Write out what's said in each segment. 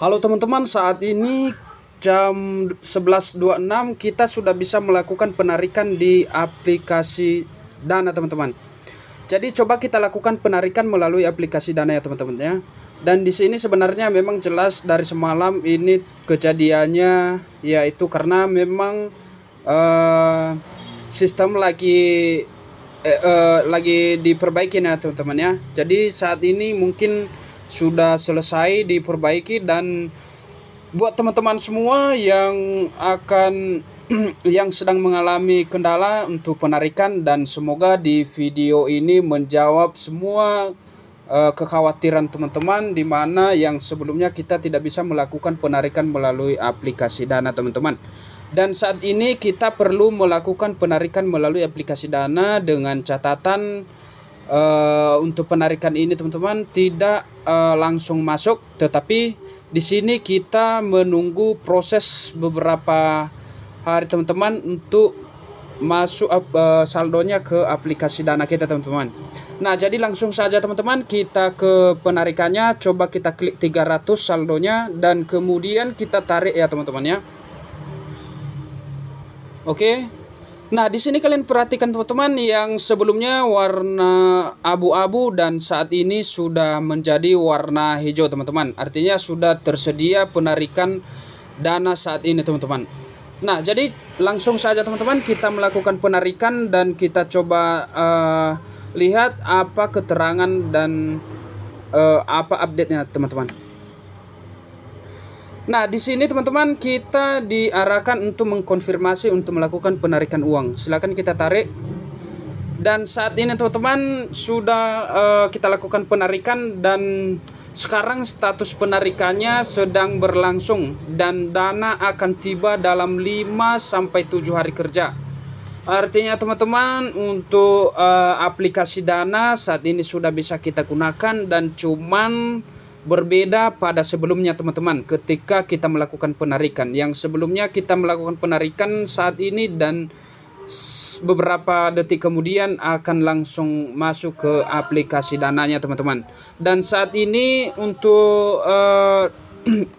Halo teman-teman, saat ini jam 11.26 kita sudah bisa melakukan penarikan di aplikasi Dana teman-teman. Jadi coba kita lakukan penarikan melalui aplikasi Dana ya teman-teman ya. Dan di sini sebenarnya memang jelas dari semalam ini kejadiannya yaitu karena memang uh, sistem lagi uh, lagi diperbaiki ya teman-teman ya. Jadi saat ini mungkin sudah selesai diperbaiki dan buat teman-teman semua yang akan yang sedang mengalami kendala untuk penarikan dan semoga di video ini menjawab semua uh, kekhawatiran teman-teman di mana yang sebelumnya kita tidak bisa melakukan penarikan melalui aplikasi Dana teman-teman. Dan saat ini kita perlu melakukan penarikan melalui aplikasi Dana dengan catatan uh, untuk penarikan ini teman-teman tidak uh, langsung masuk. Tetapi di sini kita menunggu proses beberapa hari teman-teman untuk masuk uh, saldonya ke aplikasi dana kita teman-teman. Nah jadi langsung saja teman-teman kita ke penarikannya. Coba kita klik 300 saldonya dan kemudian kita tarik ya teman-teman ya. Oke Nah, di sini kalian perhatikan teman-teman yang sebelumnya warna abu-abu dan saat ini sudah menjadi warna hijau teman-teman. Artinya sudah tersedia penarikan dana saat ini teman-teman. Nah, jadi langsung saja teman-teman kita melakukan penarikan dan kita coba uh, lihat apa keterangan dan uh, apa update-nya teman-teman. Nah, di sini teman-teman kita diarahkan untuk mengkonfirmasi untuk melakukan penarikan uang. Silakan kita tarik. Dan saat ini teman-teman sudah uh, kita lakukan penarikan dan sekarang status penarikannya sedang berlangsung dan dana akan tiba dalam 5 sampai 7 hari kerja. Artinya teman-teman untuk uh, aplikasi Dana saat ini sudah bisa kita gunakan dan cuman berbeda pada sebelumnya teman-teman ketika kita melakukan penarikan. Yang sebelumnya kita melakukan penarikan saat ini dan beberapa detik kemudian akan langsung masuk ke aplikasi dananya teman-teman. Dan saat ini untuk uh,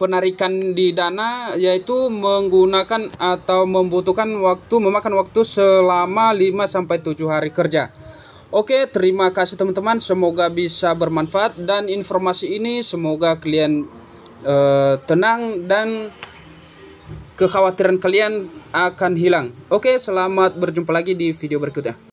penarikan di dana yaitu menggunakan atau membutuhkan waktu memakan waktu selama 5 sampai 7 hari kerja Oke, terima kasih teman-teman. Semoga bisa bermanfaat dan informasi ini semoga kalian uh, tenang dan kekhawatiran kalian akan hilang. Oke, selamat berjumpa lagi di video berikutnya.